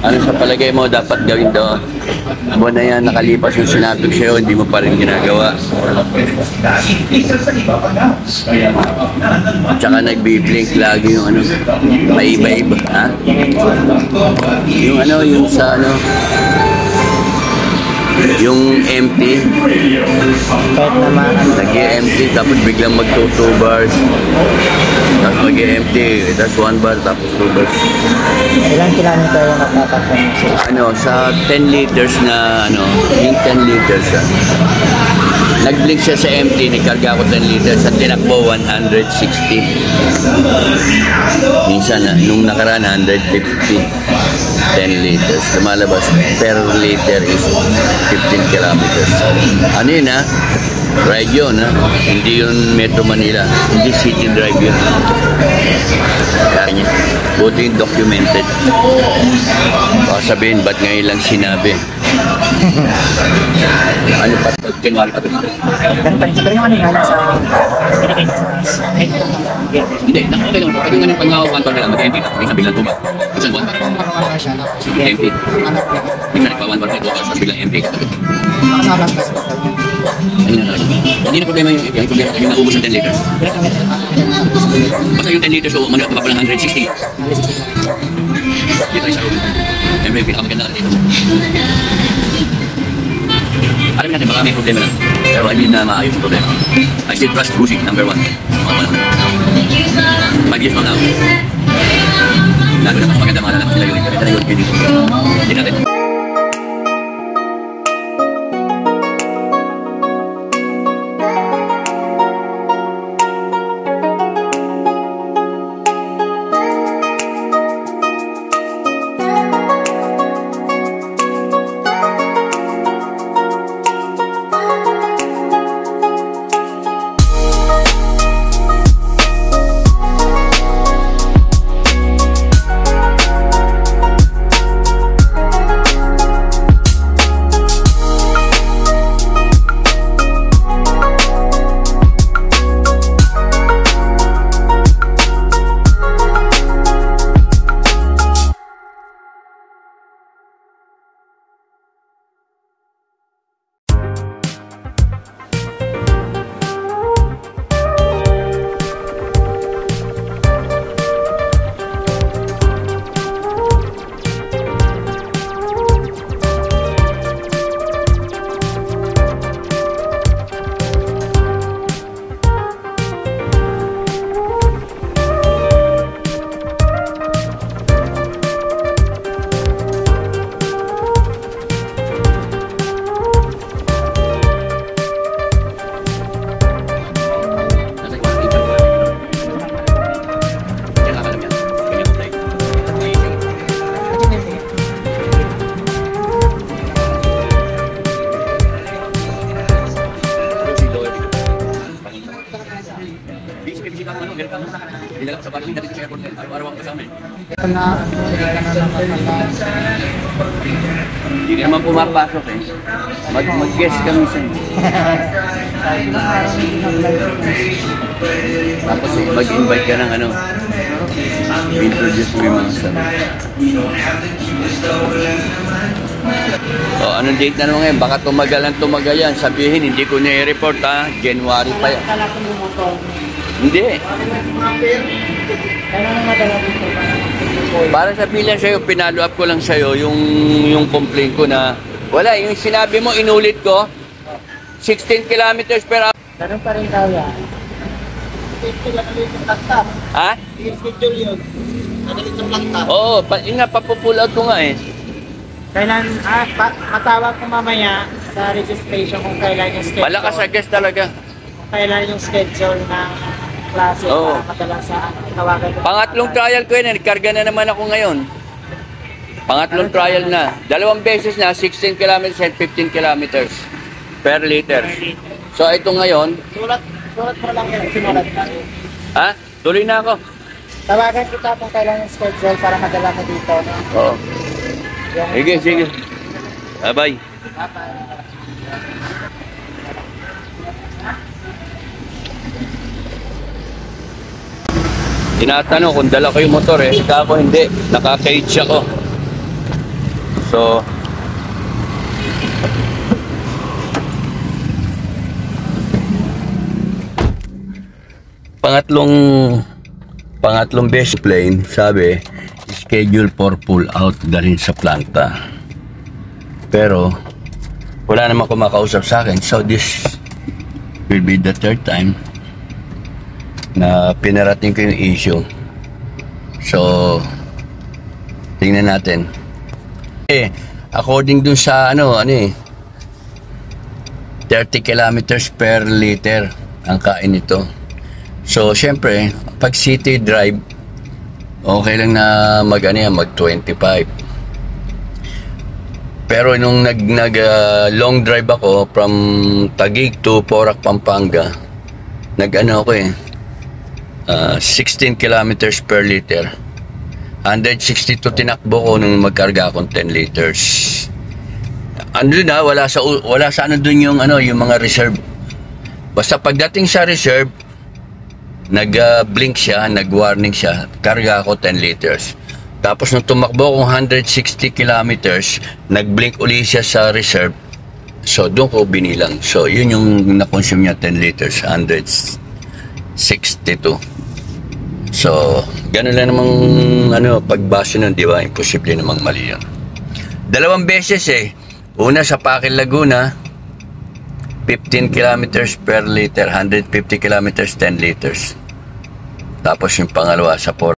Ano sa palagay mo dapat gawin doon? Buwan na yan, nakalipas yung sinabi ko sa'yo, hindi mo pa rin ginagawa. Tsaka nagbi-blink lagi yung ano, maiba-iba, ha? Yung ano, yung sa ano, yung empty, Kahit naman, nag-empty, tapos biglang magto 2 bars. Tapos mag-empty, tapos 1 bar, tapos 2 bars. ilang kilometer yung natatakbo mo ano, sa 10 liters na, ano, yung 10 liters, ah, nag-blink siya sa empty, nagkarga ko 10 liters, at tinakbo 160. Minsan, ah, nung nakaraan, 150. 10 liters. Lumalabas, per liter is 15 kilometers. Ano yun, ha? Ride yun, ha? Hindi yun Metro Manila. Hindi city drive yun. Kaya. Buti yung documented. Baka sabihin, ba't ngayon lang sinabi? ano pa? January pa pero yung ano nga lang sa Pilipinas. Hindi, nakakita lang. Pwede nga yung pag-ngawakan pa nila, mag-empty na. May sabihin lang. Kasi one bar. Sige, empty. Hindi na nagpa one bar na ito, tapos biglang empty. Makasama sa. Ayun na lang. Hindi na problema yung yung problema yung naubos ng 10 liters. Basta yung 10 liters, so mag pa lang 160. Dito tayo sa room. Siyempre, pinakamaganda na dito. Alam natin, baka may problema lang. Pero I mean na maayos yung problema. I still trust Gucci, number one. Mga panahon. Five years from now. Lalo na mas maganda mga lalaki sila yun. Kami na yun, yun dito. Hindi natin. Ka ganun ka. Dinala ko sa bahay dati sa airport. Araw-araw ako kasama eh. Na. Hindi naman pumapasok eh. Mag araw na pinag-live Tapos eh, mag-invite ka ng ano. Introduce mo yung mga sa Oh, anong date na naman ngayon? Baka tumagal ang tumagal yan. Sabihin, hindi ko na i-report ha. January pa yan. Kala ko. Hindi. Para sabihin lang sa'yo, pinalo up ko lang sa'yo yung, yung complaint ko na wala, yung sinabi mo, inulit ko, 16 kilometers per hour. Ganun pa rin daw yan. Ha? schedule yun. Nagalit sa planta. Oo, pa, yun nga, papupull out ko nga eh. Kailan, ah, pa, matawag ko mamaya sa registration kung kailan yung schedule. Malakas sa guest talaga. Kung kailan yung schedule ng klase Oo. para madala sa ano, tawagan ko. Pangatlong trial ko yun, nagkarga na naman ako ngayon. Pangatlong trial na. Dalawang beses na, 16 kilometers and 15 kilometers per liter. So ito ngayon, Sulat, sulat mo lang yun, sinulat ka. ha? Tuloy na ako. Tawagan kita kung kailan yung schedule para madala ko dito. Oo. Yung, Sige, sige. Bye-bye. Tinatanong kung dala ko yung motor eh. Saka ako hindi. Naka-cage ako. So, pangatlong pangatlong best plane, sabi, schedule for pull out dalhin sa planta. Pero, wala naman kumakausap sa akin. So, this will be the third time na pinarating ko yung issue. So, tingnan natin. Eh, according dun sa ano, ano eh, 30 kilometers per liter ang kain nito. So, syempre, pag city drive, okay lang na mag, ano yan, mag 25. Pero nung nag, nag ah, long drive ako from Taguig to Porac, Pampanga, nag ano ako eh, ah, 16 kilometers per liter. 162 tinakbo ko nung magkarga akong 10 liters. Ano na, wala sa, wala sa ano dun yung, ano, yung mga reserve. Basta pagdating sa reserve, nag-blink siya, nag-warning siya, karga ako 10 liters. Tapos nung tumakbo akong 160 kilometers, nag-blink uli siya sa reserve. So, doon ko binilang. So, yun yung na-consume niya 10 liters, 162. So, ganun lang namang ano, pagbase nun, di ba? Imposible namang mali yun. Dalawang beses eh. Una sa Pakil Laguna, 15 kilometers per liter, 150 kilometers, 10 liters. Tapos yung pangalawa sa Port